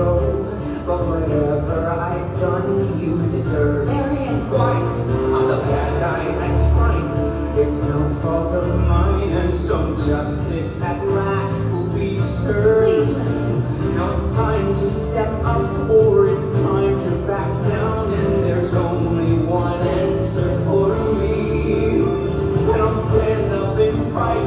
road. But whatever I've done, you deserve it. Right, I'm the bad guy, that's fine. It's no fault of mine, and some justice at last will be served. Now it's time to step up, or it's time to back down, and there's only one answer for me. And I'll stand up and fight,